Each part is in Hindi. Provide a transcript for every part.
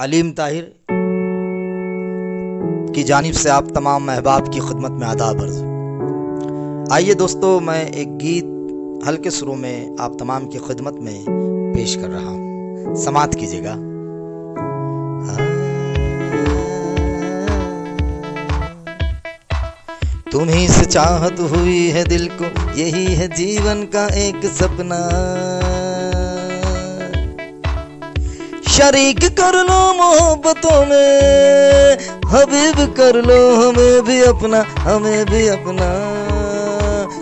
अलीम ताहिर, की जानिब से आप तमाम अहबाब की खिदमत में आदाब अर्ज़। आइए दोस्तों, मैं एक गीत हल्के शुरू में आप तमाम की खिदमत में पेश कर रहा हूँ। समात कीजिएगा। तुम्ही से चाहत हुई है दिल को, यही है जीवन का एक सपना। शरीक कर लो मोहब्बतों में, हबीब कर लो हमें भी अपना, हमें भी अपना।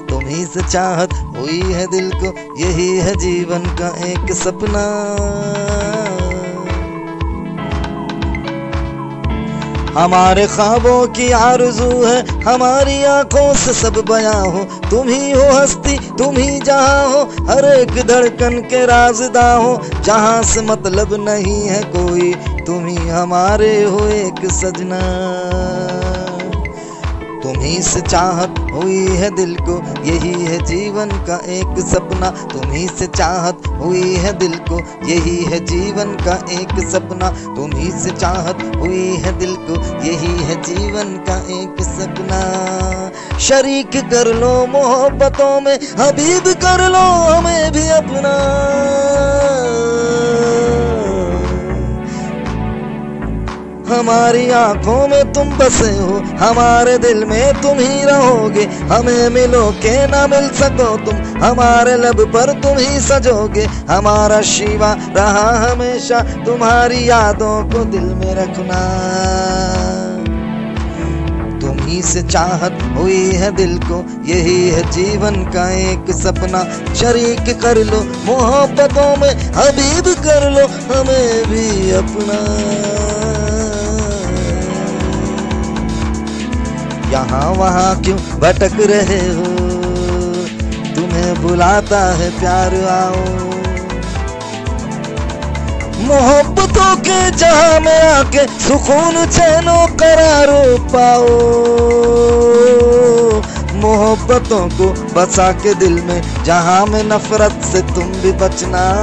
तुम्ही से चाहत हुई है दिल को, यही है जीवन का एक सपना। हमारे ख्वाबों की आरज़ू है, हमारी आँखों से सब बयां हो। तुम ही हो हस्ती, तुम ही जहाँ हो, हर एक धड़कन के राजदा हो। जहाँ से मतलब नहीं है कोई, तुम ही हमारे हो एक सजना। तुम्ही से चाहत हुई है दिल को, यही है जीवन का एक सपना। तुम्ही से चाहत हुई है दिल को, यही है जीवन का एक सपना। तुम्ही से चाहत हुई है दिल को, यही है जीवन का एक सपना। शरीक कर लो मोहब्बतों में, हबीब कर लो हमें भी अपना। हमारी आँखों में तुम बसे हो, हमारे दिल में तुम ही रहोगे। हमें मिलो के ना मिल सको तुम, हमारे लब पर तुम ही सजोगे। हमारा शिवा रहा हमेशा, तुम्हारी यादों को दिल में रखना। तुम ही से चाहत हुई है दिल को, यही है जीवन का एक सपना। शरीक कर लो, मोहब्बतों में हबीब कर लो, हमें भी अपना। यहाँ वहाँ क्यों भटक रहे हो? तुम्हें बुलाता है प्यार, आओ। मोहब्बतों के जहाँ में आके सुकून, चैनो, करारो पाओ। मोहब्बतों को बसा के दिल में, जहाँ में नफरत से तुम भी बचना।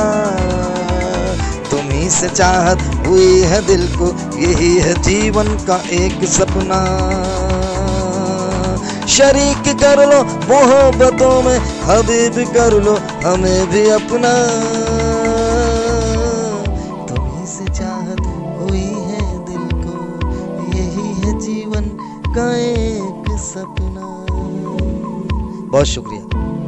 तुम्ही से चाहत हुई है दिल को, यही है जीवन का एक सपना। शरीक कर लो, मोहब्बतों में हबीब कर लो, हमें भी अपना। तुम्हें से चाहत हुई है दिल को, यही है जीवन का एक सपना। बहुत शुक्रिया।